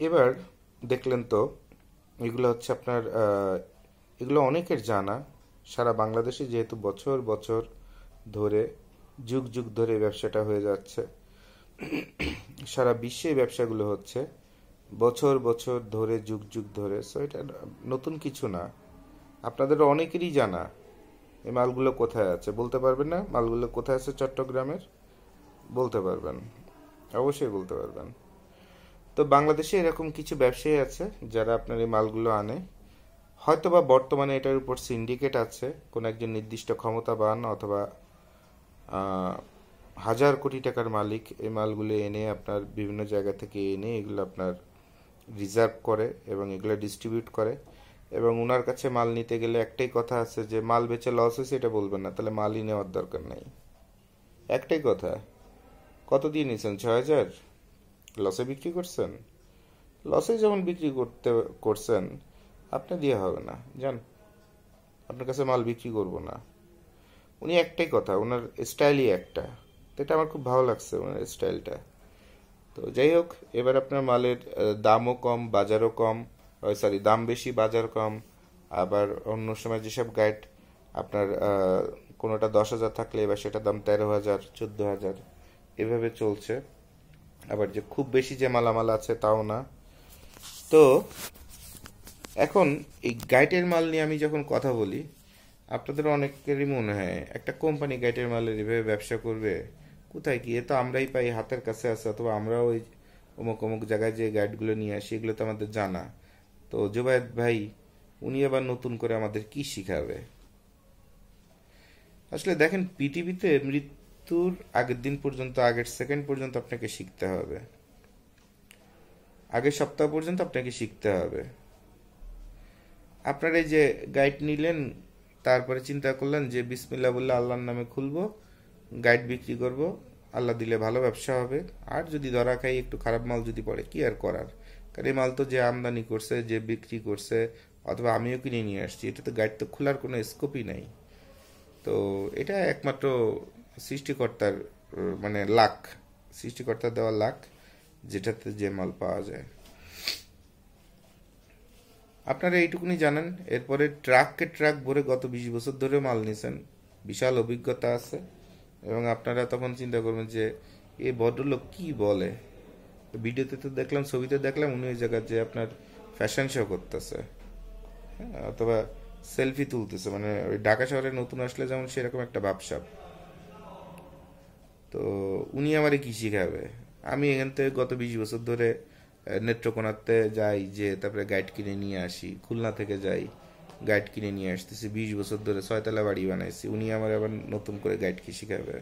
এবার দেখলেন তো, এগুলো হচ্ছে আপনার এগুলো অনেকের জানা। সারা বাংলাদেশে যেহেতু বছর বছর ধরে, যুগ যুগ ধরে ব্যবসাটা হয়ে যাচ্ছে। সারা বিশ্বে ব্যবসাগুলো হচ্ছে। বছর বছর ধরে, যুগ যুগ ধরে। সো এটা নতুন কিছু না। আপনাদের অনেকেরই জানা এই মালগুলো কোথায় আছে। বলতে পারবেন না? মালগুলো কোথায় আছে চট্টগ্রামের? বলতে পারবেন। অবশ্যই বলতে পারবেন। তো বাংলাদেশে এরকম কিছু ব্যবসায়ী আছে যারা আপনার এই মালগুলো আনে। হয়তোবা বর্তমানে এটার উপর সিন্ডিকেট আছে, কোন একজন নির্দিষ্ট ক্ষমতাবান অথবা হাজার কোটি টাকার মালিক এই মালগুলো এনে আপনার বিভিন্ন জায়গা থেকে এনে এগুলো আপনার রিজার্ভ করে এবং এগুলো ডিস্ট্রিবিউট করে। এবং ওনার কাছে মাল নিতে গেলে একটাই কথা আছে যে, মাল বেচে লস হয়েছে এটা বলবেন না, তাহলে মালই নেওয়ার দরকার নেই। একটাই কথা কত দিয়ে নিয়েছেন ছয় হাজার? লসে বিক্রি করছেন? লসে যেমন বিক্রি করতে, করছেন, আপনি দিয়ে হবে না। যান আপনার কাছে মাল বিক্রি করব না। উনি একটাই কথা ওনার স্টাইলই একটা। এটা আমার খুব ভালো লাগছে ওনার স্টাইলটা। তো যাই হোক, এবার আপনার মালের দামও কম, বাজারও কম সরি দাম বেশি, বাজার কম। আবার অন্য সময় যেসব গাইড আপনার কোনোটা দশ হাজার থাকলে এবার সেটার দাম তেরো হাজার, চোদ্দ হাজার, এভাবে চলছে। আবার যে খুব বেশি যে মালামাল আছে তাও না। তো এখন এই গাইটের মাল নিয়ে আমি যখন কথা বলি, আপনাদের অনেকেরই মনে হয়, একটা কোম্পানি গাইটের মালের এভাবে ব্যবসা করবে? কোথায় কি? এ তো আমরাই পাই, হাতের কাছে আছে, অথবা আমরাও ওই অমুক অমুক জায়গায় যে গাইডগুলো নিয়ে আসি, এগুলো তো আমাদের জানা। তো জুবায়েদ ভাই, উনি আবার নতুন করে আমাদের কি শিখাবে? আসলে দেখেন, পৃথিবীতে মৃত্যুর আগের দিন পর্যন্ত, আগের সেকেন্ড পর্যন্ত আপনাকে শিখতে হবে। আগের সপ্তাহ পর্যন্ত আপনাকে শিখতে হবে। আপনার এই যে গাইড নিলেন, তারপরে চিন্তা করলেন যে, বিসমিল্লাহ বললে আল্লাহর নামে খুলবো গাইড বিক্রি করব, আল্লাহ দিলে ভালো ব্যবসা হবে। আর যদি ধরা খাই, একটু খারাপ মাল যদি পড়ে, কি আর করার? কারণ এই মাল তো যে আমদানি করছে, যে বিক্রি করছে, অথবা আমিও কিনে নিয়ে আসছি, এটা তো গাইড তো খোলার কোনো স্কোপই নাই। তো এটা একমাত্র সৃষ্টিকর্তার মানে লাক সৃষ্টিকর্তার দেওয়া লাক যেটাতে যে মাল পাওয়া যায়। আপনারা এইটুকুনি জানেন এরপরে ট্রাককে ট্রাক ভরে গত বিশ বছর ধরে মাল নিছেন। বিশাল অভিজ্ঞতা আছে এবং আপনারা তখন চিন্তা করবেন যে এ ভদ্রলোক কি বলে? ভিডিওতে তো দেখলাম ছবিতে দেখলাম উনি ওই জায়গায় যে আপনার ফ্যাশন শো করতেছে। হ্যাঁ, অথবা সেলফি তুলতেছে মানে ওই ঢাকা শহরে নতুন আসলে যেমন সেরকম একটা ভাবসাব। তো উনি আমারে কি শিখাবে? আমি এখান থেকে গত বিশ বছর ধরে নেত্রকোনাতে যাই, যে তারপরে গাইড কিনে নিয়ে আসি, খুলনা থেকে যাই গাইড কিনে নিয়ে আসতেছি, বিশ বছর ধরে ছয়তলা বাড়ি বানাইছি, উনি আমার আবার নতুন করে গাইড কি শিখাবে?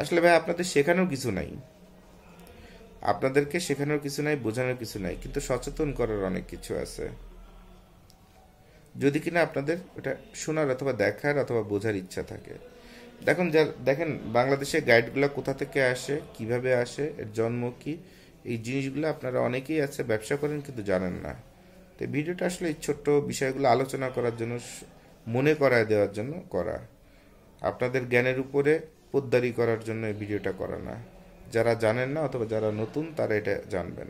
আসলে ভাই, আপনাদের শেখানোর কিছু নাই। আপনাদেরকে শেখানোর কিছু নাই, বোঝানোর কিছু নাই, কিন্তু সচেতন করার অনেক কিছু আছে। যদি কিনা আপনাদের ওটা শোনার অথবা দেখার অথবা বোঝার ইচ্ছা থাকে। দেখুন, যা দেখেন, বাংলাদেশে গাইডগুলো কোথা থেকে আসে, কীভাবে আসে, এর জন্ম কি, এই জিনিসগুলো আপনারা অনেকেই আছে, ব্যবসা করেন কিন্তু জানেন না। তো ভিডিওটা আসলে এই ছোট্ট বিষয়গুলো আলোচনা করার জন্য, মনে করায় দেওয়ার জন্য করা। আপনাদের জ্ঞানের উপরে পোদ্দারি করার জন্য এই ভিডিওটা করা না। যারা জানেন না অথবা যারা নতুন, তারা এটা জানবেন।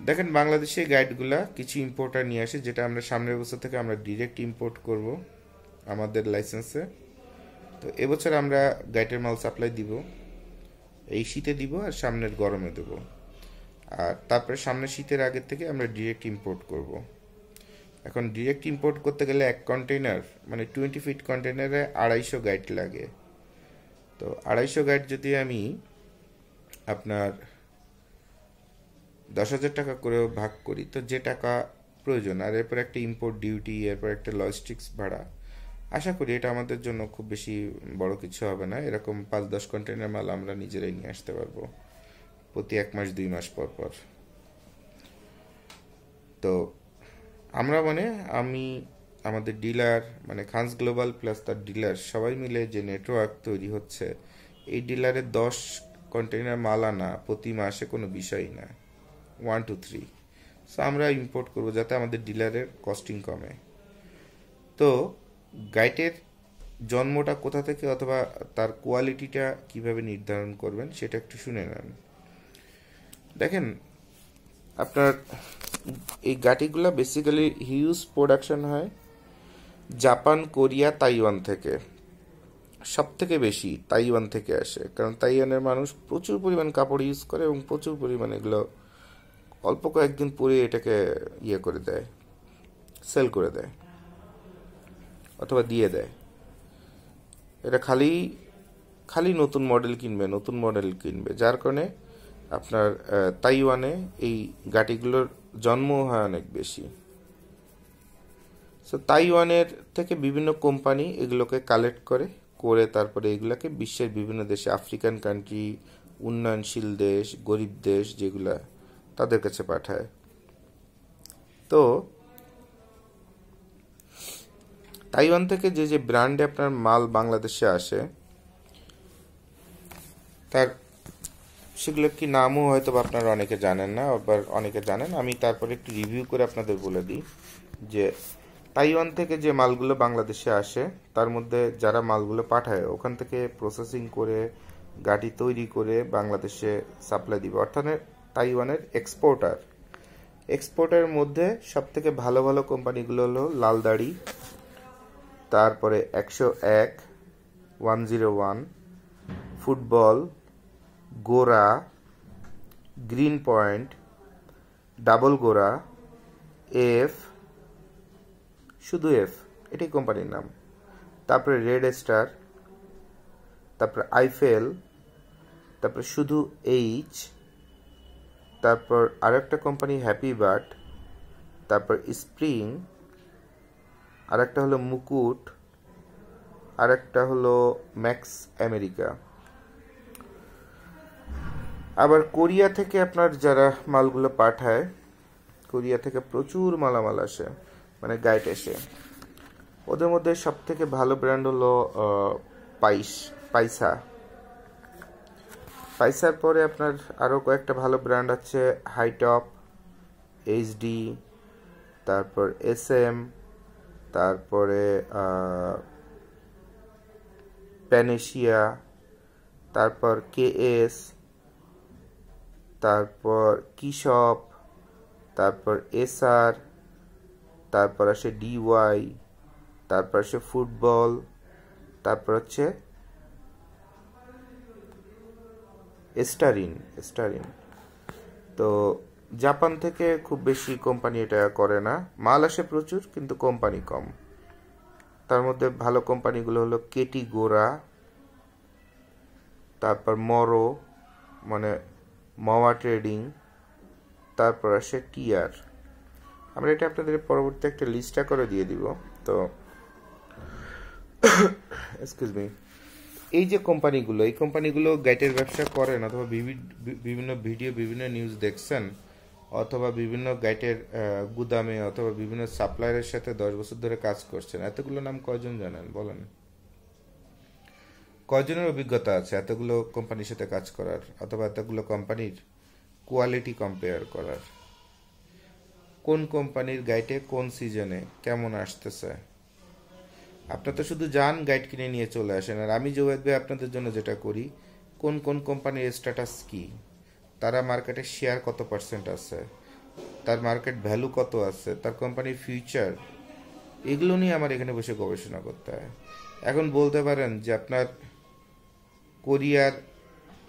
দেখেন, বাংলাদেশে গাইডগুলা কিছু ইম্পোর্টার নিয়ে আসে, যেটা আমরা সামনের বছর থেকে আমরা ডিরেক্ট ইম্পোর্ট করব আমাদের লাইসেন্সে তো এবছর আমরা গাইডের মাল সাপ্লাই দিব, এই শীতে দিব আর সামনের গরমে দেব। আর তারপরে সামনের শীতের আগের থেকে আমরা ডিরেক্ট ইম্পোর্ট করব। এখন ডিরেক্ট ইম্পোর্ট করতে গেলে এক কন্টেইনার মানে টোয়েন্টি ফিট কন্টেইনারে আড়াইশো গাইড লাগে। তো আড়াইশো গাইড যদি আমি আপনার দশ হাজার টাকা করেও ভাগ করি, তো যে টাকা প্রয়োজন, আর এরপর একটা ইম্পোর্ট ডিউটি এরপর একটা লজিস্টিক্স ভাড়া আশা করি এটা আমাদের জন্য খুব বেশি বড় কিছু হবে না। এরকম পাঁচ, দশ কন্টেনার মাল আমরা নিজেরাই নিয়ে আসতে পারব প্রতি এক মাস, দুই মাস পর পর। তো আমরা মানে আমি, আমাদের ডিলার মানে খানস গ্লোবাল প্লাস তার ডিলার সবাই মিলে যে নেটওয়ার্ক তৈরি হচ্ছে, এই ডিলারে দশ কন্টেনার মাল আনা প্রতি মাসে কোনো বিষয়ই না। ওয়ান টু থ্রি সো আমরা ইম্পোর্ট করব যাতে আমাদের ডিলারের কস্টিং কমে। তো গাইটের জন্মটা কোথা থেকে অথবা তার কোয়ালিটিটা কীভাবে নির্ধারণ করবেন সেটা একটু শুনে নেন। দেখেন, আপনার এই গাটিগুলো বেসিক্যালি হিউজ প্রোডাকশন হয় জাপান, কোরিয়া, তাইওয়ান থেকে। সব থেকে বেশি তাইওয়ান থেকে আসে, কারণ তাইওয়ানের মানুষ প্রচুর পরিমাণ কাপড় ইউজ করে এবং প্রচুর পরিমাণ এগুলো অল্প কয়েকদিন পরে এটাকে ইয়ে করে দেয় সেল করে দেয়। অথবা দিয়ে দেয়। এটা খালি খালি নতুন মডেল কিনবে, নতুন মডেল কিনবে। যার কারণে আপনার তাইওয়ানে এই গাটিগুলোর জন্ম হয় অনেক বেশি। সো তাইওয়ানের থেকে বিভিন্ন কোম্পানি এগুলোকে কালেক্ট করে করে তারপরে এগুলোকে বিশ্বের বিভিন্ন দেশে আফ্রিকান কান্ট্রি উন্নয়নশীল দেশ, গরিব দেশ যেগুলা তাদের কাছে পাঠায়। তো তাইওয়ান থেকে যে যে ব্র্যান্ডে আপনার মাল বাংলাদেশে আসে, তার সেগুলো কি নামও হয়তো আপনারা অনেকে জানেন না, আবার অনেকে জানেন, আমি তারপরে একটু রিভিউ করে আপনাদের বলে দিই যে তাইওয়ান থেকে যে মালগুলো বাংলাদেশে আসে, তার মধ্যে যারা মালগুলো পাঠায়, ওখান থেকে প্রসেসিং করে, গাড়ি তৈরি করে বাংলাদেশে সাপ্লাই দিবে। অর্থাৎ তাইওয়ানের এক্সপোর্টার এক্সপোর্টের মধ্যে সব থেকে ভালো ভালো কোম্পানিগুলো হলো লালদাড়ি তারপরে একশো এক, ওয়ান জিরো ওয়ান, ফুটবল, গোরা, গ্রিন পয়েন্ট, ডাবল গোরা, এফ, শুধু এফ, এটাই কোম্পানির নাম। তারপরে রেড স্টার, তারপরে আইফেল, তারপরে শুধু এইচ, তারপর আরেকটা কোম্পানি হ্যাপি বার্ড, তারপর স্প্রিং আরেকটা হলো মুকুট আর একটা হলো ম্যাক্স আমেরিকা। আবার কোরিয়া থেকে আপনার যারা মালগুলো পাঠায়, কোরিয়া থেকে প্রচুর মালামাল আসে মানে গাইড এসে। ওদের মধ্যে সব থেকে ভালো ব্র্যান্ড হলো পাইস, পাইসা। পাইসার পরে আপনার আরও কয়েকটা ভালো ব্র্যান্ড আছে, হাইটপ, এইচডি, তারপর এস এম তারপরে প্যানেশিয়া, তারপর কেএস, তারপর কিশপ, তারপর এসআর, তারপর আসে ডিওয়াই, তারপর আসে ফুটবল, তারপর হচ্ছে স্টারিন স্টারিন তো জাপান থেকে খুব বেশি কোম্পানি এটা করে না। মাল আসে প্রচুর, কিন্তু কোম্পানি কম। তার মধ্যে ভালো কোম্পানিগুলো হলো কেটি গোরা তারপর মরো মানে মাওয়া ট্রেডিং, তারপর আসে টিয়ার। আমরা এটা আপনাদের পরবর্তী একটা লিস্টটা করে দিয়ে দিব। তো এক্সকিউজ মি এই যে কোম্পানিগুলো, এই কোম্পানিগুলো গাইটের ব্যবসা করেন অথবা বিভি- বিভিন্ন ভিডিও, বিভিন্ন নিউজ দেখছেন অথবা বিভিন্ন গাইটের গুদামে অথবা বিভিন্ন সাপ্লায়ারের সাথে দশ বছর ধরে কাজ করছেন। এতগুলো নাম কয়জন জানেন? বলেন। কয়জনের অভিজ্ঞতা আছে এতগুলো কোম্পানির সাথে কাজ করার অথবা এতগুলো কোম্পানির কোয়ালিটি কম্পেয়ার করার? কোন কোম্পানির গাইডে কোন সিজনে কেমন আসতেছে? আপনারা তো শুধু যান গাইড কিনে নিয়ে চলে আসেন। আর আমি জোয়েদ আপনাদের জন্য যেটা করি, কোন কোন কোম্পানির স্ট্যাটাস কি? তারা মার্কেটে শেয়ার কত পার্সেন্ট আছে? তার মার্কেট ভ্যালু কত আছে? তার কোম্পানির ফিউচার এগুলো নিয়ে আমার এখানে বসে গবেষণা করতে হয়। এখন বলতে পারেন যে আপনার কোরিয়ার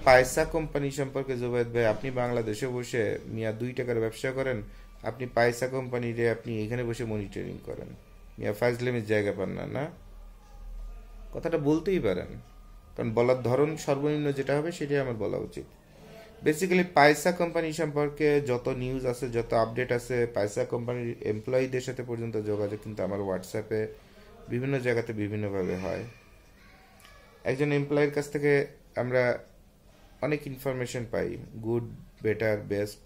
পায়সা কোম্পানি সম্পর্কে জুবাইদ ভাই, আপনি বাংলাদেশে বসে মিয়া দুই টাকার ব্যবসা করেন, আপনি পায়সা কোম্পানিরে আপনি এখানে বসে মনিটরিং করেন। মিয়া ফাজলেমের জায়গা পান না না? কথাটা বলতেই পারেন। কারণ বলার ধরন সর্বনিম্ন যেটা হবে সেটাই আমার বলা উচিত। বেসিক্যালি পায়সা কোম্পানি সম্পর্কে যত নিউজ আছে, যত আপডেট আছে পায়সা কোম্পানির এমপ্লয়ীদের সাথে পর্যন্ত যোগাযোগ কিন্তু আমার হোয়াটসঅ্যাপে বিভিন্ন জায়গাতে বিভিন্নভাবে হয়। একজন এমপ্লয়ের কাছ থেকে আমরা অনেক ইনফরমেশন পাই গুড বেটার বেস্ট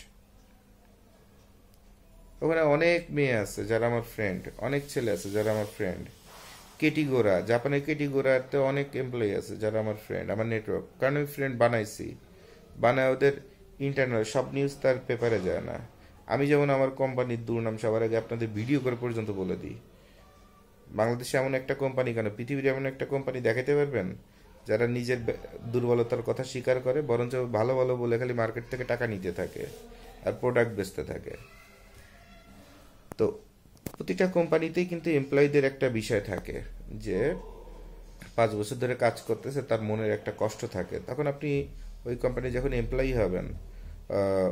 ওখানে অনেক মেয়ে আছে যারা আমার ফ্রেন্ড অনেক ছেলে আছে যারা আমার ফ্রেন্ড কেটিগোরা জাপানের কেটিগোরাতে অনেক এমপ্লয়ি আছে যারা আমার ফ্রেন্ড আমার নেটওয়ার্ক কারণ আমি ফ্রেন্ড বানাইছি। বানায় ওদের ইন্টারনাল সব নিউজ তার পেপারে যায় না। আমি যেমন আমার কোম্পানির দুর্নাম সবার আগে আপনাদের ভিডিও করে পর্যন্ত বলে দিই। বাংলাদেশে এমন একটা কোম্পানি কেন? পৃথিবীর এমন একটা কোম্পানি দেখাতে পারবেন? যারা নিজের দুর্বলতার কথা স্বীকার করে, বরঞ্চ ভালো ভালো বলে খালি মার্কেট থেকে টাকা নিতে থাকে আর প্রোডাক্ট বেচতে থাকে। তো প্রতিটা কোম্পানিতেই কিন্তু এমপ্লয়ীদের একটা বিষয় থাকে যে, পাঁচ বছর ধরে কাজ করতেছে, তার মনের একটা কষ্ট থাকে। তখন আপনি ওই কোম্পানি যখন এমপ্লয়ি হবেন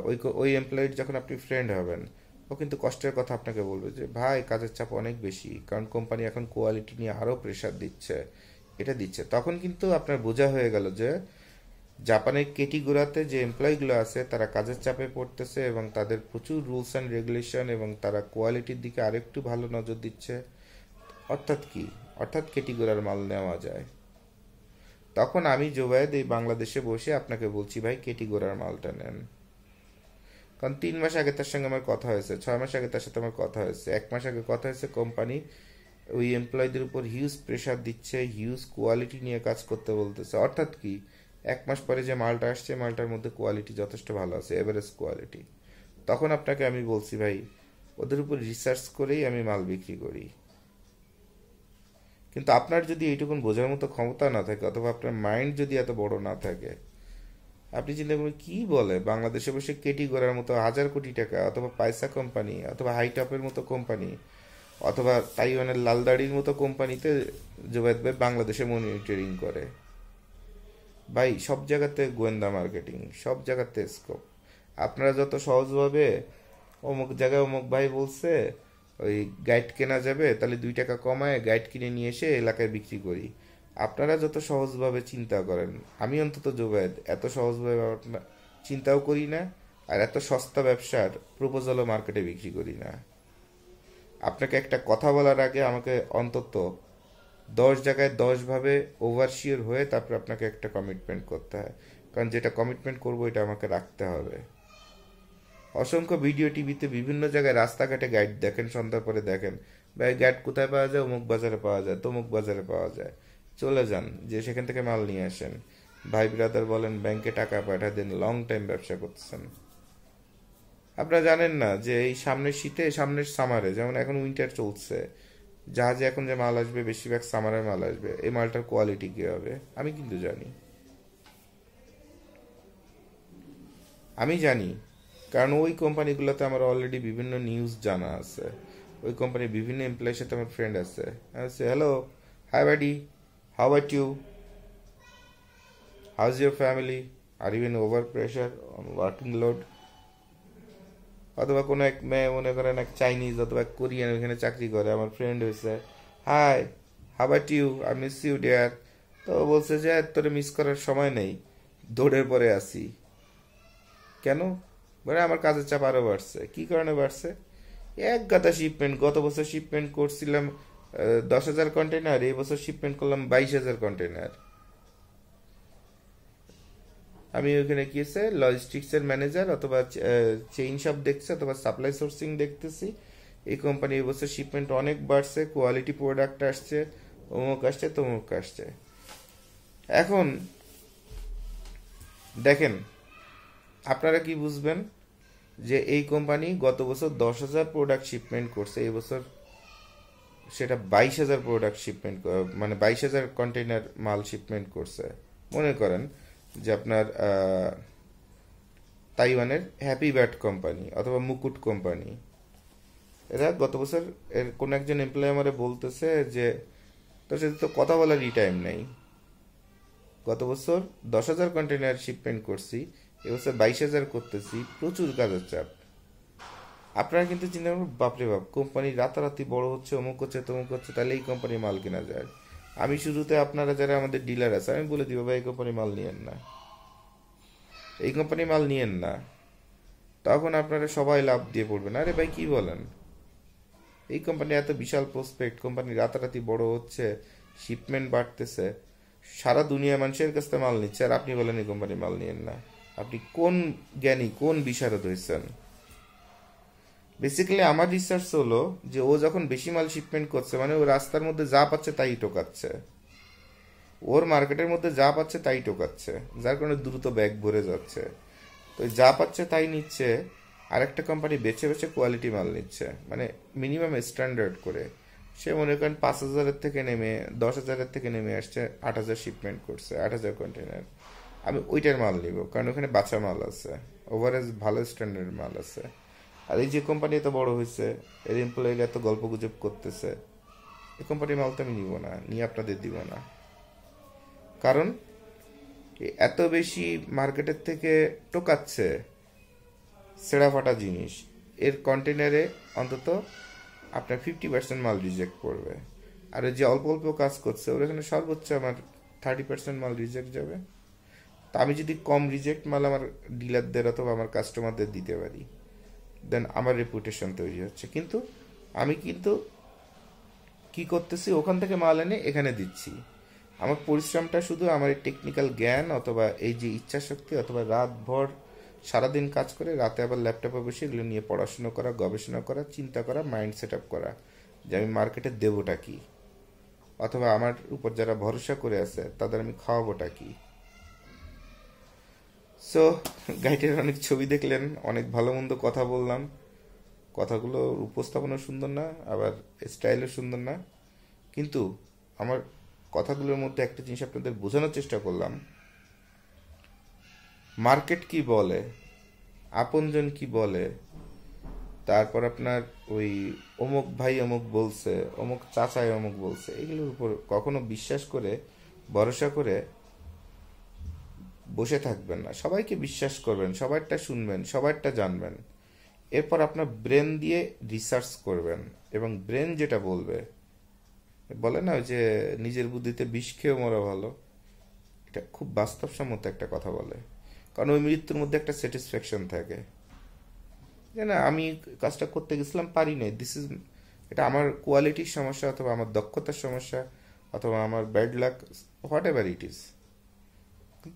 ওই ওই এমপ্লয়ির যখন আপনি ফ্রেন্ড হবেন, ও কিন্তু কষ্টের কথা আপনাকে বলবে যে, ভাই, কাজের চাপ অনেক বেশি, কারণ কোম্পানি এখন কোয়ালিটি নিয়ে আরও প্রেশার দিচ্ছে, এটা দিচ্ছে। তখন কিন্তু আপনার বোঝা হয়ে গেল যে, জাপানের কেটিগুড়াতে যে এমপ্লয়িগুলো আছে, তারা কাজের চাপে পড়তেছে এবং তাদের প্রচুর রুলস অ্যান্ড রেগুলেশন এবং তারা কোয়ালিটির দিকে আরেকটু ভালো নজর দিচ্ছে। অর্থাৎ কি? অর্থাৎ কেটিগুড়ার মাল নেওয়া যায়। তখন আমি জোবায়দ এই বাংলাদেশে বসে আপনাকে বলছি, ভাই কেটিগোড়ার মালটা নেন। কারণ তিন মাস আগে তার সঙ্গে আমার কথা হয়েছে, ছয় মাস আগে তার সাথে আমার কথা হয়েছে। এক মাস আগে কথা হয়েছে কোম্পানি ওই এমপ্লয়ীদের উপর হিউজ প্রেশার দিচ্ছে হিউজ কোয়ালিটি নিয়ে কাজ করতে বলতেছে। অর্থাৎ কি, এক মাস পরে যে মালটা আসছে, মালটার মধ্যে কোয়ালিটি যথেষ্ট ভালো আছে এভারেজ কোয়ালিটি তখন আপনাকে আমি বলছি, ভাই, ওদের উপর রিসার্চ করেই আমি মাল বিক্রি করি। কিন্তু আপনার যদি এইটুকুন বোঝার মতো ক্ষমতা না থাকে, অথবা আপনার মাইন্ড যদি এত বড় না থাকে, আপনি চিন্তা করুন কি বলে? বাংলাদেশে বসে কেটি করার মতো হাজার কোটি টাকা, অথবা পয়সা কোম্পানি অথবা হাইটপের মতো কোম্পানি অথবা তাইওয়ানের লালদাড়ির মতো কোম্পানিতে জোবায়দ ভাই বাংলাদেশে মনিটরিং করে। ভাই, সব জায়গাতে গোয়েন্দা মার্কেটিং সব জায়গাতে স্কোপ আপনারা যত সহজভাবে অমুক জায়গায় অমুক ভাই বলছে ওই গাইড কেনা যাবে, তাহলে দুই টাকা কমায় গাইড কিনে নিয়ে এসে এলাকায় বিক্রি করি। আপনারা যত সহজভাবে চিন্তা করেন, আমি অন্তত জোবায়দ, এত সহজভাবে চিন্তাও করি না, আর এত সস্তা ব্যবসার প্রপোজালও মার্কেটে বিক্রি করি না। আপনাকে একটা কথা বলার আগে আমাকে অন্তত দশ জায়গায় দশভাবে ওভারশিওর হয়ে তারপর আপনাকে একটা কমিটমেন্ট করতে হয়। কারণ যেটা কমিটমেন্ট করব, এটা আমাকে রাখতে হবে। অসংখ্য ভিডিও টিভিতে বিভিন্ন জায়গায় রাস্তাঘাটে গাইড দেখেন, সন্ধ্যার পরে দেখেন। ভাই গাইড কোথায় পাওয়া যায়? অমুক বাজারে পাওয়া যায়, তমুক বাজারে পাওয়া যায়। চলে যান, যে সেখান থেকে মাল নিয়ে আসেন। ভাই ব্রাদার বলেন ব্যাংকে টাকা পাঠা দেন লং টাইম ব্যবসা করতেছেন। আপনারা জানেন না যে এই সামনের শীতে, সামনের সামারে যেমন এখন উইন্টার চলছে, জাহাজে এখন যে মাল আসবে, বেশিরভাগ সামারের মাল আসবে। এই মালটার কোয়ালিটি কি হবে? আমি কিন্তু জানি। আমি জানি কারণ ওই কোম্পানিগুলোতে আমার অলরেডি বিভিন্ন নিউজ জানা আছে। ওই কোম্পানির বিভিন্ন এমপ্লয়ের সাথে আমার ফ্রেন্ড আছে। Hello hi buddy how are you how is your family R even over pressure on working load অথবা কোনো এক মেয়ে মনে করেন এক চাইনিজ অথবা এক কোরিয়ান ওইখানে চাকরি করে, আমার ফ্রেন্ড হয়েছে। Hi হাবাট you I miss you dear তো বলছে যে, তোর মিস করার সময় নেই, দৌড়ের পরে আসি। কেন? মানে আমার কাজের চাপ আরও বাড়ছে। কি কারণে বাড়ছে? এক গাদা শিপমেন্ট গত বছর শিপমেন্ট করছিলাম দশ হাজার কন্টেনার এই বছর শিপমেন্ট করলাম বাইশ হাজার কন্টেনার আমি ওখানে কি আছে লজিস্টিক্সের ম্যানেজার অথবা চেইন শপ দেখছে অথবা সাপ্লাই সোর্সিং দেখতেছি। এই কোম্পানি এবছর শিপমেন্ট অনেক বাড়ছে কোয়ালিটি প্রোডাক্ট আসছে, অমুক আসছে, তমুক আসছে। এখন, দেখেন, আপনারা কি বুঝবেন? যে এই কোম্পানি গত বছর দশ হাজার প্রোডাক্ট শিপমেন্ট করছে, এই বছর সেটা বাইশ হাজার প্রোডাক্ট শিপমেন্ট মানে বাইশ হাজার কন্টেনার মাল শিপমেন্ট করছে। মনে করেন যে আপনার তাইওয়ানের হ্যাপি ব্যাট কোম্পানি অথবা মুকুট কোম্পানি। এরা গত বছর এর কোন একজন এমপ্লয় আমারে বলতেছে যে, তোর সাথে তো কথা বলারই টাইম নেই। গত বছর দশ হাজার কন্টেনার শিপমেন্ট করছি এবছর বাইশ হাজার করতেছি, প্রচুর কাজের চাপ। আপনারা কিন্তু চিন্তা করুন, বাপরে বাপ, কোম্পানি রাতারাতি বড় হচ্ছে, অমুক হচ্ছে তমুক হচ্ছে তাহলে এই কোম্পানি মাল কেনা যায়। আমি শুরুতে আপনারা যারা আমাদের ডিলার আছে, আমি বলে দিব, ভাই, এই কোম্পানি মাল নিয়েন না। এই কোম্পানি মাল নিয়েন না। তখন আপনারা সবাই লাভ দিয়ে পড়বেন। আরে ভাই, কি বলেন? এই কোম্পানি এত বিশাল প্রসপেক্ট কোম্পানি রাতারাতি বড় হচ্ছে শিপমেন্ট বাড়তেছে, সারা দুনিয়া মানুষের কাছ থেকে মাল নিচ্ছে, আর আপনি বলেন এই কোম্পানি মাল নিয়েন না। আপনি কোন জ্ঞানী, কোন বিশারদ হয়েছেন? বেসিক্যালি আমার রিসার্চ হলো যে ও যখন বেশি মাল শিপমেন্ট করছে মানে ও রাস্তার মধ্যে যা পাচ্ছে তাই টোকাচ্ছে ওর মার্কেটের মধ্যে যা পাচ্ছে তাই টোকাচ্ছে যার কারণে দ্রুত ব্যাগ ভরে যাচ্ছে। তো যা পাচ্ছে তাই নিচ্ছে, আরেকটা কোম্পানি বেছে বেছে কোয়ালিটি মাল নিচ্ছে মানে মিনিমাম স্ট্যান্ডার্ড করে। সে মনে করেন পাঁচ হাজারের থেকে নেমে, দশ হাজারের থেকে নেমে আসছে, আট হাজার শিপমেন্ট করছে, আট হাজার কন্টেনার আমি ওইটার মাল নিব, কারণ ওখানে বাচ্চা মাল আছে। ওভারেজ ভালো স্ট্যান্ডার্ড মাল আছে। আর এই যে কোম্পানি এত বড় হয়েছে এর এমপ্লয়িরা এত গল্প গুজব করতেছে, এই কোম্পানির মাল তো আমি নিব না, নিয়ে আপনাদের দিব না। কারণ এত বেশি মার্কেটের থেকে টোকাচ্ছে সেরা ফাটা জিনিস। এর কন্টেনারে অন্তত আপনার ফিফটি পার্সেন্ট মাল রিজেক্ট করবে আর যে অল্প অল্প কাজ করছে, ওর এখানে সর্বোচ্চ আমার থার্টি পার্সেন্ট মাল রিজেক্ট যাবে। তা আমি যদি কম রিজেক্ট মাল আমার ডিলারদের অথবা আমার কাস্টমারদের দিতে পারি দেন আমার রেপুটেশন তৈরি হচ্ছে। কিন্তু আমি কিন্তু কি করতেছি? ওখান থেকে মাল এনে এখানে দিচ্ছি। আমার পরিশ্রমটা শুধু আমার টেকনিক্যাল জ্ঞান অথবা এই যে ইচ্ছা শক্তি অথবা রাত ভর সারাদিন কাজ করে রাতে আবার ল্যাপটপে বসে এগুলো নিয়ে পড়াশোনা করা, গবেষণা করা, চিন্তা করা মাইন্ড সেট আপ করা যে আমি মার্কেটে দেবোটা কি? অথবা আমার উপর যারা ভরসা করে আছে, তাদের আমি খাওয়াবোটা কি? সো গাইডের অনেক ছবি দেখলেন, অনেক ভালো মন্দ কথা বললাম। কথাগুলো উপস্থাপনা সুন্দর না, আবার স্টাইলও সুন্দর না। কিন্তু আমার কথাগুলোর মধ্যে একটা জিনিস আপনাদের বোঝানোর চেষ্টা করলাম। মার্কেট কি বলে? আপনজন কি বলে? তারপর আপনার ওই অমুক ভাই অমুক বলছে, অমুক চাচাই অমুক বলছে। এগুলোর উপর কখনো বিশ্বাস করে, ভরসা করে বসে থাকবেন না। সবাইকে বিশ্বাস করবেন সবারটা শুনবেন সবারটা জানবেন। এরপর আপনার ব্রেন দিয়ে রিসার্চ করবেন এবং ব্রেন যেটা বলবে, বলে না যে নিজের বুদ্ধিতে বিষ খেয়েও মরা ভালো? এটা খুব বাস্তবসম্মত একটা কথা বলে। কারণ ওই মৃত্যুর মধ্যে একটা স্যাটিসফ্যাকশন থাকে। যে না, আমি কাজটা করতে গেছিলাম, পারি নাই। দিস ইজ এটা আমার কোয়ালিটির সমস্যা অথবা আমার দক্ষতার সমস্যা অথবা আমার bad luck whatever it is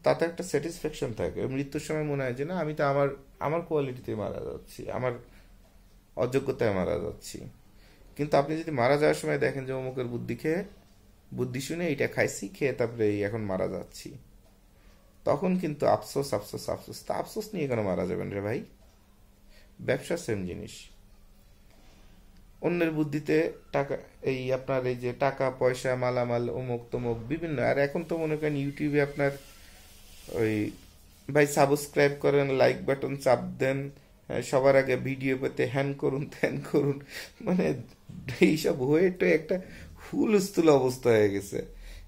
তাতে একটা স্যাটিসফ্যাকশন থাকে। মৃত্যুর সময় মনে হয় যে, না, আমি তো আমার আমার কোয়ালিটিতে মারা যাচ্ছি। আমার অযোগ্যতায় মারা যাচ্ছি। কিন্তু আপনি যদি মারা যাওয়ার সময় দেখেন যে অমুকের বুদ্ধি খেয়ে, বুদ্ধি শুনে এইটা খাইছি, খেয়ে তারপরে এই এখন মারা যাচ্ছি। তখন কিন্তু আফসোস আফসোস আফসোস। তা আফসোস নিয়ে কেন মারা যাবেন রে ভাই? ব্যবসা সেম জিনিস। অন্যের বুদ্ধিতে টাকা, এই আপনার এই যে টাকা, পয়সা, মালামাল অমুক তমুক বিভিন্ন। আর এখন তো মনে করেন ইউটিউবে আপনার ওই, ভাই সাবস্ক্রাইব করেন লাইক বাটন চাপ দেন সবার আগে ভিডিও পেতে হ্যান করুন ত্যান করুন মানে এইসব হয়ে তো একটা হুলস্থুল অবস্থা হয়ে গেছে।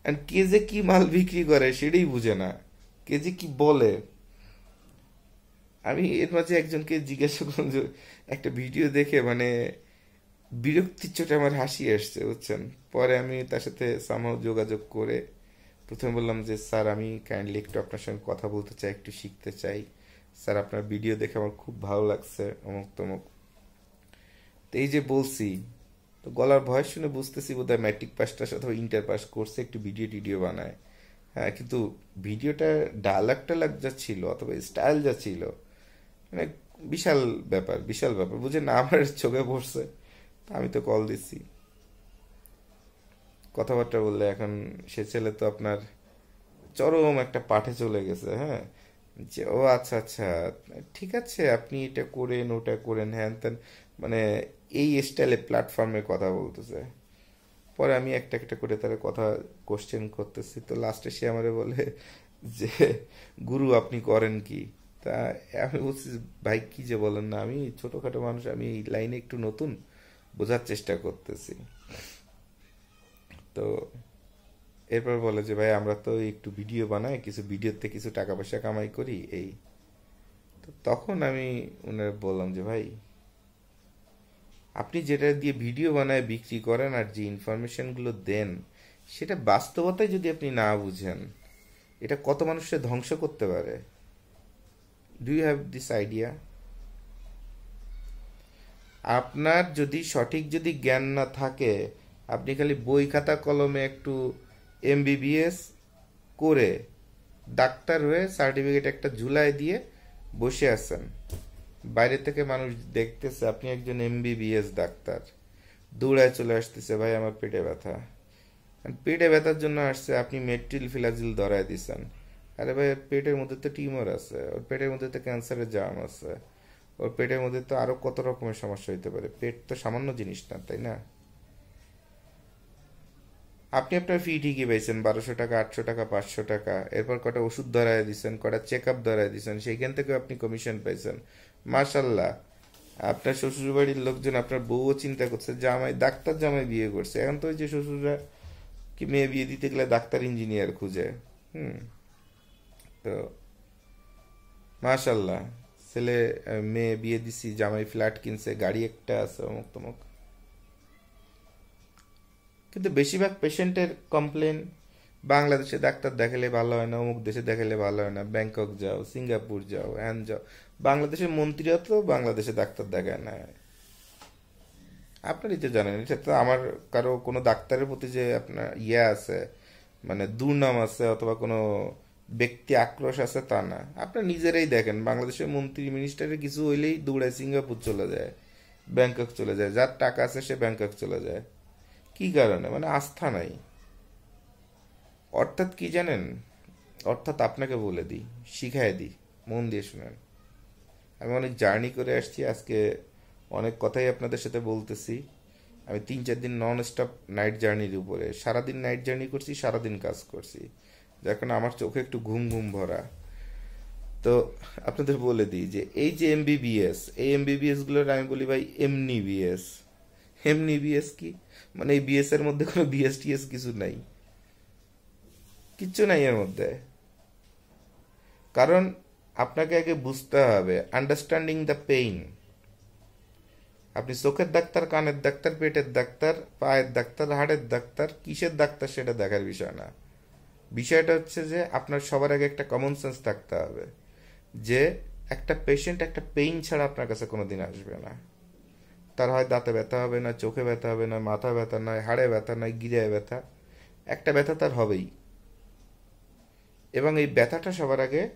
আর কে যে কি মাল বিক্রি করে সেটাই বুঝে না। কে যে কি বলে। আমি এর মাঝে একজনকে জিজ্ঞাসা করলাম যে, একটা ভিডিও দেখে মানে বিরক্তির চোটে আমার হাসি আসছে, বুঝছেন? পরে আমি তার সাথে সামাও যোগাযোগ করে প্রথমে বললাম যে, স্যার, আমি কাইন্ডলি একটু আপনার সঙ্গে কথা বলতে চাই, একটু শিখতে চাই। স্যার, আপনার ভিডিও দেখে আমার খুব ভালো লাগছে, অমুক তমুক। তো এই যে বলছি, তো গলার ভয় শুনে বুঝতেছি বোধহয় ম্যাট্রিক পাসটা অথবা ইন্টার পাস করছে একটু ভিডিও টিডিও বানায়। হ্যাঁ কিন্তু ভিডিওটা ডায়ালগ টালাগ যা ছিল অথবা স্টাইল যা ছিল মানে বিশাল ব্যাপার বিশাল ব্যাপার। বুঝে না, আমার চোখে পড়ছে। আমি তো কল দিচ্ছি কথাবার্তা বললে এখন সে ছেলে তো আপনার চরম একটা পাঠে চলে গেছে হ্যাঁ? যে, ও আচ্ছা আচ্ছা ঠিক আছে, আপনি এটা করেন, ওটা করেন হ্যান ত্যান মানে এই স্টাইলে প্ল্যাটফর্মে কথা বলতেছে। পরে আমি একটা একটা করে তার কথা কোশ্চেন করতেছি, তো লাস্টে সে আমারে বলে যে, গুরু, আপনি করেন কি? তা আমি বলছি, ভাই, কি যে বলেন না, আমি ছোটখাটো মানুষ, আমি এই লাইনে একটু নতুন, বোঝার চেষ্টা করতেছি। তো এরপর বলে যে, ভাই, আমরা তো একটু ভিডিও বানাই, কিছু ভিডিওতে কিছু টাকা পয়সা কামাই করি, এই। তো তখন আমি ওনার বললাম যে, ভাই, আপনি যেটা দিয়ে ভিডিও বানায় বিক্রি করেন আর যে ইনফরমেশনগুলো দেন, সেটা বাস্তবতায় যদি আপনি না বুঝেন, এটা কত মানুষের ধ্বংস করতে পারে? Do you have this idea আপনার যদি সঠিক যদি জ্ঞান না থাকে আপনি খালি বই খাতা কলমে একটু এমবিবিএস করে ডাক্তার হয়ে সার্টিফিকেট একটা ঝুলাই দিয়ে বসে আছেন। বাইরে থেকে মানুষ দেখতেছে, আপনি একজন এমবিবিএস ডাক্তার। দৌড়ায় চলে আসতেছে, ভাই, আমার পেটে ব্যথা। পেটে ব্যথার জন্য আসছে, আপনি মেট্রিল ফিলাজিল ধরায় দিচ্ছেন আরে ভাই পেটের মধ্যে তো টিউমার আছে, ওর পেটের মধ্যে তো ক্যান্সারের জাম আছে, ওর পেটের মধ্যে তো আরও কত রকমের সমস্যা হইতে পারে। পেট তো সামান্য জিনিস না, তাই না? আপনি আপনার ফি ঠিকই পাইছেন, বারোশো টাকা, আটশো টাকা, পাঁচশো টাকা, এরপর কটা ওষুধ ধরায় দিছেন কটা চেক আপ ধরায় দিছেন, সেইখান থেকে আপনি কমিশন পাইছেন। মাশাল্লাহ আপনার শ্বশুরবাড়ির লোকজন আপনার বউও চিন্তা করছে, জামাই, ডাক্তার জামাই বিয়ে করছে। এখন তো ওই যে শ্বশুররা কি মেয়ে বিয়ে দিতে গেলে ডাক্তার ইঞ্জিনিয়ার খুঁজে, হুম। তো মাশাল্লাহ ছেলে মেয়ে বিয়ে দিছি, জামাই ফ্ল্যাট কিনছে, গাড়ি একটা আছে অমুক তমুক কিন্তু বেশিরভাগ পেশেন্টের কমপ্লেন, বাংলাদেশে ডাক্তার দেখালে ভালো হয় না, অমুক দেশে দেখালে ভালো হয় না, ব্যাংকক যাও, সিঙ্গাপুর যাও, হ্যান যাও। বাংলাদেশের মন্ত্রীরা তো বাংলাদেশে ডাক্তার দেখায় না। আপনারই তো জানেন, এটা তো আমার কারও কোনো ডাক্তারের প্রতি যে আপনার ইয়ে আছে মানে দুর্নাম আছে অথবা কোনো ব্যক্তি আক্রোশ আছে তা না। আপনার নিজেরাই দেখেন, বাংলাদেশের মন্ত্রী, মিনিস্টারের কিছু হইলেই দৌড়ায় সিঙ্গাপুর চলে যায়, ব্যাংকক চলে যায়, যার টাকা আছে সে ব্যাংকক চলে যায়। কি কারণে? মানে আস্থা নাই। অর্থাৎ কি জানেন? অর্থাৎ আপনাকে বলে দিই শিখাই দিই, মন দিয়ে শুনেন। আমি অনেক জার্নি করে আসছি, আজকে অনেক কথাই আপনাদের সাথে বলতেছি। আমি তিন চার দিন নন স্টপ নাইট জার্নির উপরে, সারাদিন নাইট জার্নি করছি, সারাদিন কাজ করছি। যার কারণে আমার চোখে একটু ঘুম ঘুম ভরা। তো আপনাদের বলে দিই যে, এই যে এমবিবিএস এই এমবিবিএসগুলোর আমি বলি ভাই এমনি বিএস এমনি বিএস কি? মানে এই বিএস এর মধ্যে কোনো বিএস টিএস কিছু নাই। কিচ্ছু নাই এর মধ্যে। কারণ আপনাকে আগে বুঝতে হবে আন্ডারস্ট্যান্ডিং দ্য পেইন আপনি চোখের ডাক্তার, কানের ডাক্তার, পেটের ডাক্তার, পায়ের ডাক্তার, হাড়ের ডাক্তার, কিসের ডাক্তার সেটা দেখার বিষয় না। বিষয়টা হচ্ছে যে আপনার সবার আগে একটা কমন সেন্স থাকতে হবে যে একটা পেশেন্ট একটা পেইন ছাড়া আপনার কাছে কোনোদিন আসবে না। তার হয় দাঁতে ব্যথা হবে, না চোখে ব্যথা হবে, না মাথা ব্যথা নয় হাড়ে ব্যথা নয় গিরায় ব্যথা। একটা ব্যথা তার হবেই। এবং এই ব্যথাটা সবার আগে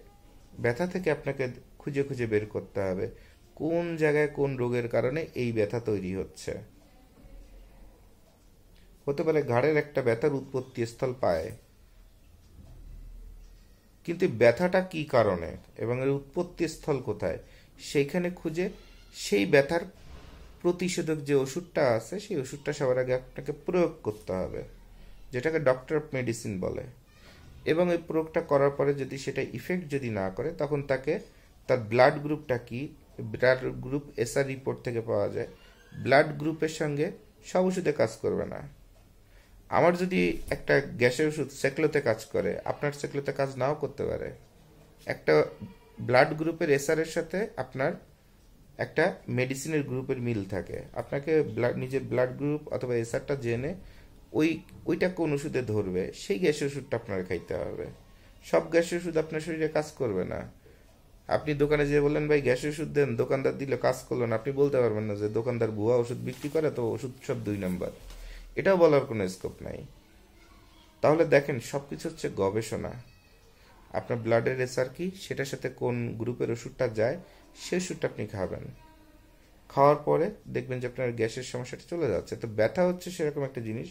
ব্যথা থেকে আপনাকে খুঁজে খুঁজে বের করতে হবে। কোন জায়গায় কোন রোগের কারণে এই ব্যথা তৈরি হচ্ছে? হতে পারে ঘাড়ের একটা ব্যথার উৎপত্তি স্থল পায়। কিন্তু ব্যথাটা কি কারণে এবং এর উৎপত্তি স্থল কোথায়? সেইখানে খুঁজে সেই ব্যথার প্রতিষেধক যে ওষুধটা আছে, সেই ওষুধটা সবার আগে আপনাকে প্রয়োগ করতে হবে, যেটাকে ডক্টর অফ মেডিসিন বলে। এবং এই প্রয়োগটা করার পরে যদি সেটা ইফেক্ট যদি না করে, তখন তাকে তার ব্লাড গ্রুপটা কি? ব্লাড গ্রুপ এসআর রিপোর্ট থেকে পাওয়া যায়। ব্লাড গ্রুপের সঙ্গে সব ওষুধে কাজ করবে না। আমার যদি একটা গ্যাসের ওষুধ সেকলোতে কাজ করে, আপনার সেকলোতে কাজ নাও করতে পারে। একটা ব্লাড গ্রুপের এসআর এর সাথে আপনার একটা মেডিসিনের গ্রুপের মিল থাকে। আপনাকে ব্লাড নিজের ব্লাড গ্রুপ অথবা এসআরটা জেনে ওই, ওইটা কোন ওষুধে ধরবে, সেই গ্যাসের ওষুধটা আপনার খাইতে হবে। সব গ্যাসের ওষুধ আপনার শরীরে কাজ করবে না। আপনি দোকানে যে বললেন, ভাই, গ্যাসের ওষুধ দেন, দোকানদার দিলে কাজ করল না। আপনি বলতে পারবেন না যে দোকানদার ভুয়া ওষুধ বিক্রি করে, তো ওষুধ সব দুই নম্বর। এটাও বলার কোনো স্কোপ নাই। তাহলে দেখেন সব কিছু হচ্ছে গবেষণা। আপনার ব্লাডের এসআর কি, সেটার সাথে কোন গ্রুপের ওষুধটা যায় সে ওষুধটা আপনি খাবেন। খাওয়ার পরে দেখবেন যে আপনার গ্যাসের সমস্যাটা চলে যাচ্ছে। তো ব্যথা হচ্ছে সেরকম একটা জিনিস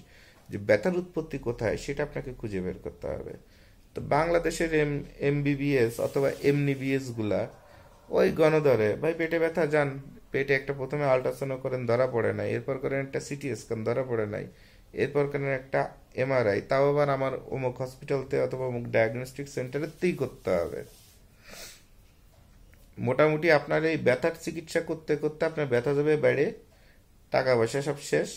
যে ব্যথার উৎপত্তি কোথায় সেটা আপনাকে খুঁজে বের করতে হবে। তো বাংলাদেশের এম, এমবিবিএস অথবা এমনিবিএসগুলা ওই গণধরে ভাই, পেটে ব্যথা, যান। পেটে একটা প্রথমে আল্ট্রাসাউন্ড করেন, ধরা পড়ে নাই। এরপর করেন একটা সিটি স্ক্যান ধরা পড়ে নাই। এরপর করেন একটা এমআরআই তাও আবার আমার অমুক হসপিটালতে অথবা অমুক ডায়াগনস্টিক সেন্টারেতেই করতে হবে। মোটামুটি আপনার এই ব্যথার চিকিৎসা করতে করতে আপনার ব্যথা যাবে বেড়ে, টাকা পয়সা সব শেষ।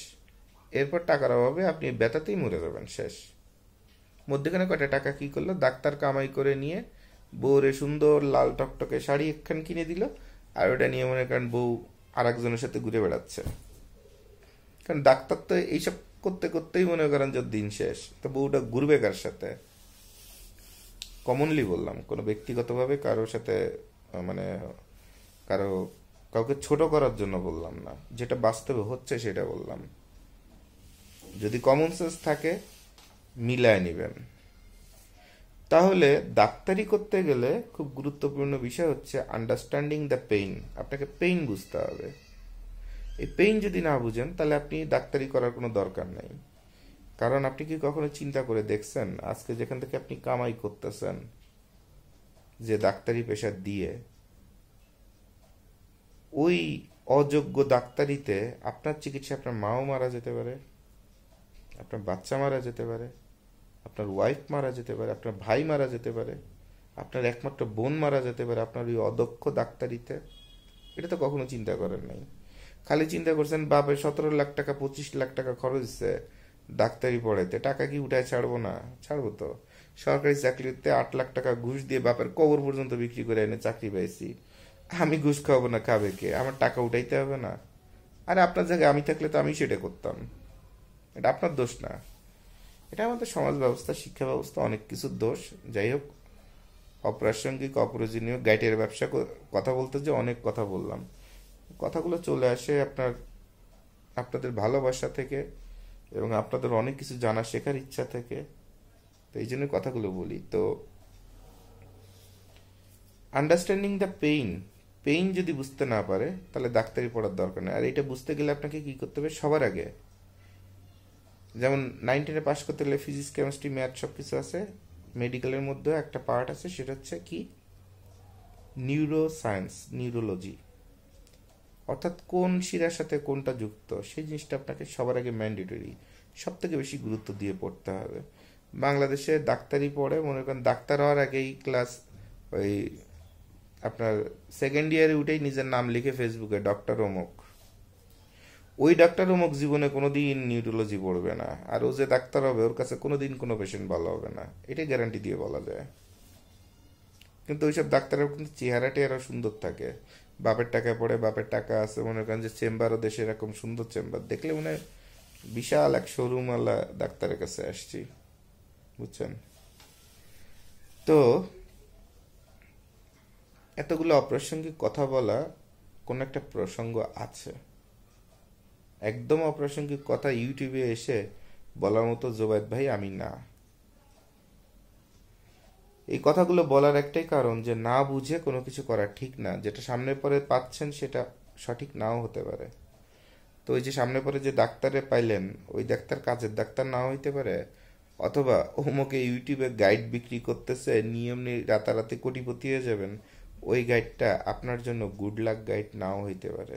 এরপর টাকার অভাবে আপনি ব্যথাতেই মরে যাবেন, শেষ। মধ্যেখানে কয়টা টাকা কি করল? ডাক্তার কামাই করে নিয়ে বউরে সুন্দর লাল টকটকে শাড়ি একখান কিনে দিল, আর ওটা নিয়ে মনে করেন বউ আর একজনের সাথে ঘুরে বেড়াচ্ছে। কারণ ডাক্তার তো এইসব করতে করতেই মনে করেন যে দিন শেষ। তো বউটা ঘুরবে কার সাথে? কমনলি বললাম, কোনো ব্যক্তিগতভাবে কারোর সাথে মানে কারও কাউকে ছোট করার জন্য বললাম না। যেটা বাস্তবে হচ্ছে সেটা বললাম। যদি কমন সেন্স থাকে, মিলায় নিবেন। তাহলে ডাক্তারি করতে গেলে খুব গুরুত্বপূর্ণ বিষয় হচ্ছে আন্ডারস্ট্যান্ডিং দ্য পেইন আপনাকে পেইন বুঝতে হবে। এই পেইন যদি না বুঝেন, তাহলে আপনি ডাক্তারি করার কোনো দরকার নেই। কারণ আপনি কি কখনো চিন্তা করে দেখছেন? আজকে যেখান থেকে আপনি কামাই করতেছেন যে ডাক্তারি পেশা দিয়ে ওই অযোগ্য ডাক্তারিতে আপনার চিকিৎসা আপনার মাও মারা যেতে পারে, আপনার বাচ্চা মারা যেতে পারে, আপনার ওয়াইফ মারা যেতে পারে, আপনার ভাই মারা যেতে পারে, আপনার একমাত্র বোন মারা যেতে পারে, আপনার ওই অদক্ষ ডাক্তারিতে, এটা তো কখনো চিন্তা করেন নাই। খালি চিন্তা করছেন, বাপের সতেরো লাখ টাকা, পঁচিশ লাখ টাকা খরচ দিচ্ছে ডাক্তারি পড়াইতে, টাকা কি উঠায় ছাড়বো না, ছাড়বো তো। সরকারি চাকরিতে আট লাখ টাকা ঘুষ দিয়ে বাপের কবর পর্যন্ত বিক্রি করে এনে চাকরি পাইছি। আমি ঘুষ খাব না, খাবে কে? আমার টাকা উঠাইতে হবে না। আরে আপনার জায়গায় আমি থাকলে তো আমি সেটা করতাম। এটা আপনার দোষ না। এটা আমাদের সমাজ ব্যবস্থা, শিক্ষা ব্যবস্থা, অনেক কিছুর দোষ। যাই হোক, অপ্রাসঙ্গিক, অপ্রয়োজনীয়, গাইটের ব্যবসা কথা বলতে যে অনেক কথা বললাম। কথাগুলো চলে আসে আপনার, আপনাদের ভালোবাসা থেকে এবং আপনাদের অনেক কিছু জানা শেখার ইচ্ছা থেকে। তো এই জন্য কথাগুলো বলি। তো আন্ডারস্ট্যান্ডিং দ্য পেইন পেইন যদি বুঝতে না পারে, তাহলে ডাক্তারি পড়ার দরকার নেই। আর এটা বুঝতে গেলে আপনাকে কি করতে হবে? সবার আগে। যেমন নাইন টেনে পাশ করতে গেলে ফিজিক্স কেমিস্ট্রি ম্যাথ সব কিছু আছে মেডিকেলের মধ্যে একটা পার্ট আছে, সেটা হচ্ছে কি? নিউরো সায়েন্স নিউরোলজি অর্থাৎ কোন শিরার সাথে কোনটা যুক্ত, সেই জিনিসটা আপনাকে সবার আগে ম্যান্ডেটরি সব থেকে বেশি গুরুত্ব দিয়ে পড়তে হবে। বাংলাদেশে ডাক্তারি পড়ে, মনে করেন ডাক্তার হওয়ার আগেই ক্লাস ওই আপনার সেকেন্ড ইয়ারে উঠেই নিজের নাম লিখে ফেসবুকে ডক্টর অমুক ওই ডাক্তার অমুক জীবনে কোনোদিন নিউরোলজি পড়বে না। আর ও যে ডাক্তার হবে, ওর কাছে কোনোদিন কোনো পেশেন্ট ভালো হবে না। এটাই গ্যারান্টি দিয়ে বলা যায়। কিন্তু ওইসব ডাক্তারের কিন্তু চেহারা টেহারা সুন্দর থাকে। বাপের টাকা পড়ে, বাপের টাকা আছে, মনে করেন যে চেম্বারও দেশে এরকম সুন্দর চেম্বার। দেখলে মনে বিশাল এক শোরুমওয়ালা ডাক্তারের কাছে আসছি। বুঝছেন? তো এতগুলো অপ্রাসঙ্গিক কথা বলা কোন একটা প্রসঙ্গ আছে? একদম অপ্রাসঙ্গিক কথা ইউটিউবে এসে বলার মতো জোবায়দ ভাই আমি না। এই কথাগুলো বলার একটাই কারণ যে না বুঝে কোনো কিছু করা ঠিক না। যেটা সামনে পরে পাচ্ছেন সেটা সঠিক নাও হতে পারে। তো ওই যে সামনে পরে যে ডাক্তারে পাইলেন, ওই ডাক্তার কাজের ডাক্তার নাও হইতে পারে অথবা ওমকে ইউটিউবে গাইড বিক্রি করতেছে, নিয়ম নিয়ে রাতারাতি কোটিপতি হয়ে যাবেন, ওই গাইডটা আপনার জন্য গুড লাক গাইড নাও হইতে পারে।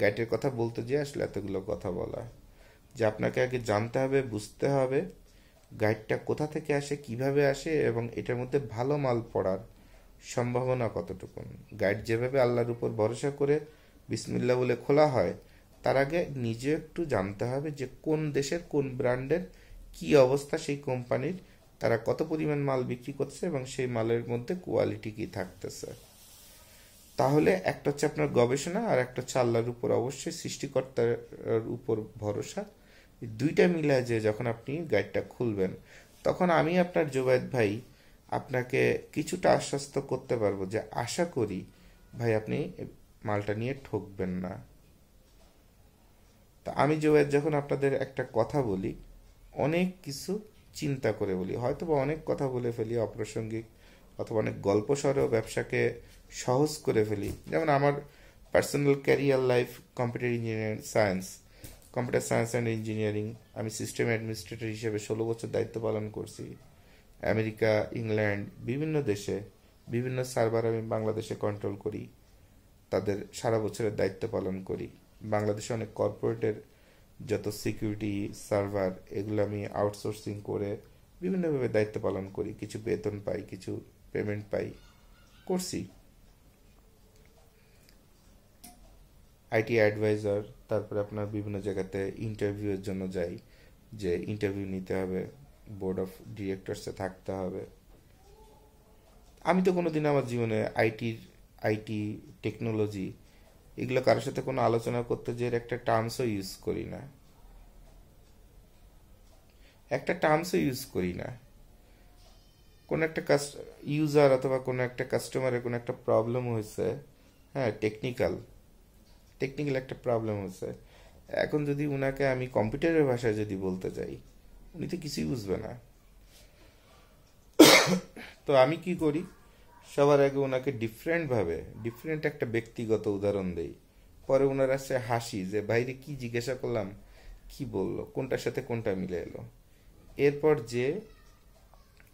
গাইডের কথা বলতে যে আসলে এতগুলো কথা বলা। যে আপনাকে আগে জানতে হবে, বুঝতে হবে গাইডটা কোথা থেকে আসে, কীভাবে আসে, এবং এটার মধ্যে ভালো মাল পড়ার সম্ভাবনা কতটুকু। গাইড যেভাবে আল্লাহর উপর ভরসা করে বিসমিল্লা বলে খোলা হয়, তার আগে নিজে একটু জানতে হবে যে কোন দেশের কোন ব্র্যান্ডের কি অবস্থা সেই কোম্পানির? তারা কত পরিমাণ মাল বিক্রি করছে এবং সেই মালের মধ্যে কোয়ালিটি কি থাকতেছে? তাহলে একটা হচ্ছে আপনার গবেষণা আর একটা হচ্ছে আল্লাহর উপর। অবশ্যই সৃষ্টিকর্তার উপর ভরসা। দুইটা মিলায় যে যখন আপনি গাইডটা খুলবেন, তখন আমি আপনার জোবায়দ ভাই আপনাকে কিছুটা আশ্বস্ত করতে পারব যে আশা করি ভাই আপনি মালটা নিয়ে ঠকবেন না। তা আমি জোবায়দ, যখন আপনাদের একটা কথা বলি অনেক কিছু চিন্তা করে বলি। হয়তো বা অনেক কথা বলে ফেলি, অপ্রাসঙ্গিক অথবা অনেক গল্প স্বরেও ব্যবসাকে সহজ করে ফেলি। যেমন আমার personal career life computer engineering science computer science and engineering আমি সিস্টেম অ্যাডমিনিস্ট্রেটর হিসেবে ষোলো বছর দায়িত্ব পালন করছি। আমেরিকা, ইংল্যান্ড, বিভিন্ন দেশে, বিভিন্ন সার্ভার আমি বাংলাদেশে কন্ট্রোল করি। তাদের সারা বছরের দায়িত্ব পালন করি। বাংলাদেশে অনেক কর্পোরেটের যত সিকিউরিটি সার্ভার এগুলো আমি আউটসোর্সিং করে বিভিন্নভাবে দায়িত্ব পালন করি। কিছু বেতন পাই, কিছু পেমেন্ট পাই, করছি। আইটি অ্যাডভাইজার তারপরে আপনার বিভিন্ন জায়গাতে ইন্টারভিউয়ের জন্য যাই, যে ইন্টারভিউ নিতে হবে বোর্ড অফ ডিরেক্টরসে থাকতে হবে। আমি তো কোনোদিন আমার জীবনে আইটির আইটি টেকনোলজি এগুলো কারোর সাথে কোনো আলোচনা করতে যে একটা টার্মসও ইউজ করি না। একটা টার্মসও ইউজ করি না। কোন একটা ইউজার অথবা কোনো একটা কাস্টমারের কোনো একটা প্রবলেম হয়েছে হ্যাঁ টেকনিক্যাল টেকনিক্যাল একটা প্রবলেম হয়েছে। এখন যদি উনাকে আমি কম্পিউটারের ভাষায় যদি বলতে যাই, উনি তো কিছুই বুঝবে না। তো আমি কি করি? সবার আগে ওনাকে ডিফারেন্টভাবে ডিফারেন্ট একটা ব্যক্তিগত উদাহরণ দেই। পরে ওনার আসছে হাসি, যে বাইরে কি জিজ্ঞাসা করলাম? কি বলল? কোনটার সাথে কোনটা মিলে এলো? এরপর যে,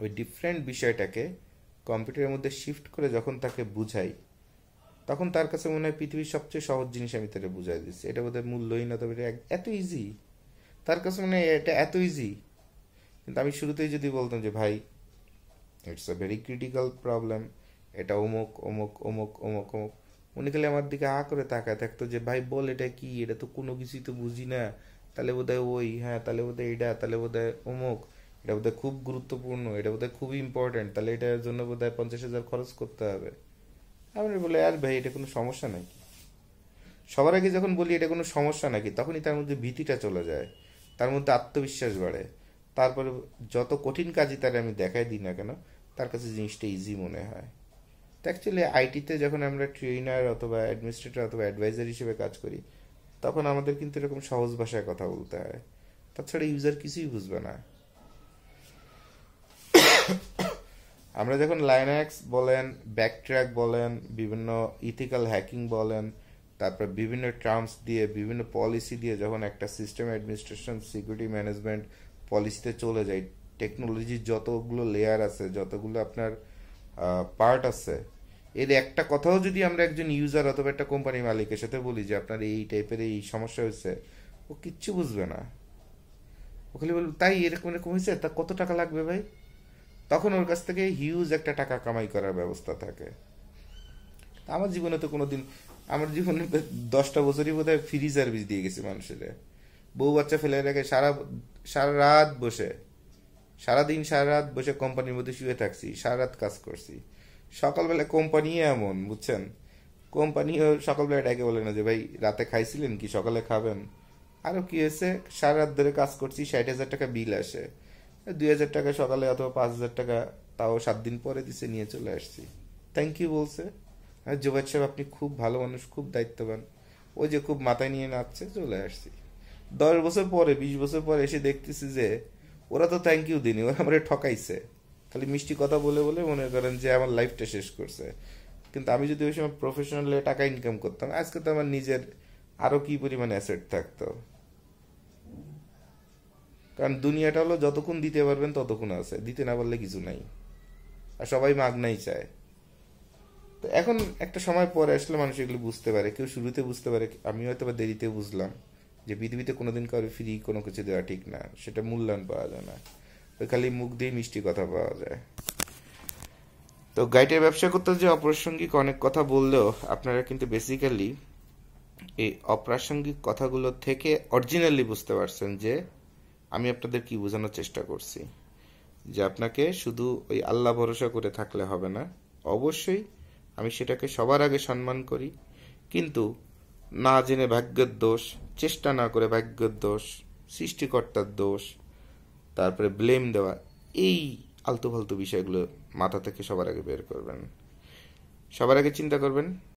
ওই ডিফারেন্ট বিষয়টাকে কম্পিউটারের মধ্যে শিফট করে যখন তাকে বুঝাই, তখন তার কাছে মনে হয় পৃথিবীর সবচেয়ে সহজ জিনিস আমি তাকে বুঝাই দিচ্ছি। এটা বোধহয় মূল্যহীন তবে এটা এত ইজি তার কাছে মনে হয় এটা এত ইজি কিন্তু আমি শুরুতেই যদি বলতাম যে, ভাই it's a very critical problem এটা অমুক অমুক অমুক অমুক অমুক। উনি খালি আমার দিকে আ করে তাকায় থাকতো যে, ভাই, বল এটা কি? এটা তো কোনো কিছুই তো বুঝি না। তাহলে বোধহয় ওই হ্যাঁ তাহলে বোধহয় এটা, তাহলে বোধহয় অমুক। এটা বোধহয় খুব গুরুত্বপূর্ণ। এটা বোধহয় খুব ইম্পর্টেন্ট তাহলে এটার জন্য বোধহয় পঞ্চাশ হাজার খরচ করতে হবে। আমি বলে, আর ভাই, এটা কোনো সমস্যা নাকি? সবার আগে যখন বলি, এটা কোনো সমস্যা নাকি? তখনই তার মধ্যে ভীতিটা চলে যায়। তার মধ্যে আত্মবিশ্বাস বাড়ে। তারপরে যত কঠিন কাজই তার আমি দেখাই দিই না কেন, তার কাছে জিনিসটা ইজি মনে হয়। অ্যাকচুয়ালি আইটিতে যখন আমরা ট্রেনার অথবা অ্যাডমিনিস্ট্রেটর অথবা অ্যাডভাইজার হিসেবে কাজ করি, তখন আমাদের কিন্তু এরকম সহজ ভাষায় কথা বলতে হয়। তাছাড়া ইউজার কিছুই বুঝবে না। আমরা যখন লাইনাক্স বলেন ব্যাকট্র্যাক বলেন, বিভিন্ন ইথিক্যাল হ্যাকিং বলেন, তারপর বিভিন্ন টার্মস দিয়ে, বিভিন্ন পলিসি দিয়ে যখন একটা সিস্টেম অ্যাডমিনিস্ট্রেশন সিকিউরিটি ম্যানেজমেন্ট পলিসিতে চলে যায় টেকনোলজির যতগুলো লেয়ার আছে, যতগুলো আপনার পার্ট আছে। এর একটা কথাও যদি আমরা একজন ইউজার অথবা একটা কোম্পানির মালিকের সাথে বলি যে আপনার এই টাইপের এই সমস্যা হয়েছে, ও কিচ্ছু বুঝবে না। ও খালি বলবে, তাই এরকম এরকম হয়েছে? তা কত টাকা লাগবে ভাই? তখন ওর কাছ থেকে হিউজ একটা টাকা কামাই করার ব্যবস্থা থাকে। আমার জীবনে তো কোনো দিন আমার জীবনে দশটা বছরই বোধ হয় ফ্রি সার্ভিস দিয়ে গেছি মানুষের। বউ বাচ্চা ফেলে রেখে সারা সারা রাত বসে। সারাদিন সারা রাত বসে কোম্পানির মধ্যে শুয়ে থাকছি সারা রাত কাজ করছি। সকালবেলা কোম্পানি এমন, বুঝছেন? কোম্পানিও সকালবেলা ডেকে বলে না যে, ভাই, রাতে খাইছিলেন কি? সকালে খাবেন? আরও কি হয়েছে সারা রাত ধরে কাজ করছি, ষাট হাজার টাকা বিল আসে। দুই হাজার টাকা সকালে অথবা পাঁচ হাজার টাকা, তাও সাত দিন পরে দিছে, নিয়ে চলে আসছি। থ্যাংক ইউ বলছে। আর সাহেব, আপনি খুব ভালো মানুষ, খুব দায়িত্ববান। ওই যে খুব মাথায় নিয়ে নাচছে, চলে আসছি। দশ বছর পরে, বিশ বছর পরে এসে দেখতেছি যে ওরা তো থ্যাংক ইউ দিনি, ওরা আমার ঠকাইছে। খালি মিষ্টি কথা বলে বলে মনে করেন যে আমার লাইফটা শেষ করছে। কিন্তু আমি যদি ওই সময় প্রফেশনালি টাকা ইনকাম করতাম, আজকে তো আমার নিজের আরও কি পরিমাণ অ্যাসেট থাকতো। কারণ দুনিয়াটা হলো যতক্ষণ দিতে পারবেন ততক্ষণ আছে, দিতে না পারলে কিছু নাই। আর সবাই মাগনাই চায়। তো এখন একটা সময় পরে আসলে মানুষ এগুলো বুঝতে পারে, কেউ শুরুতে বুঝতে পারে আমি হয়তো বা দেরিতে বুঝলাম। যে পৃথিবীতে কোনোদিন কারও ফ্রি কোনো কিছু দেওয়া ঠিক না, সেটা মূল্যায়ন পাওয়া যায় না। ওই খালি মুখ দিয়ে মিষ্টি কথা পাওয়া যায়। তো গাইডের ব্যবসা করতে যে অপ্রাসঙ্গিক অনেক কথা বললেও আপনারা কিন্তু বেসিক্যালি এই অপ্রাসঙ্গিক কথাগুলো থেকে অরিজিনালি বুঝতে পারছেন যে আমি আপনাদের কি বোঝানোর চেষ্টা করছি। যে আপনাকে শুধু ওই আল্লাহ ভরসা করে থাকলে হবে না। অবশ্যই আমি সেটাকে সবার আগে সম্মান করি। কিন্তু না জেনে ভাগ্যের দোষ, চেষ্টা না করে ভাগ্যের দোষ, সৃষ্টিকর্তার দোষ, তারপরে ব্লেম দেওয়া, এই আলতু ফালতু বিষয়গুলো মাথা থেকে সবার আগে বের করবেন। সবার আগে চিন্তা করবেন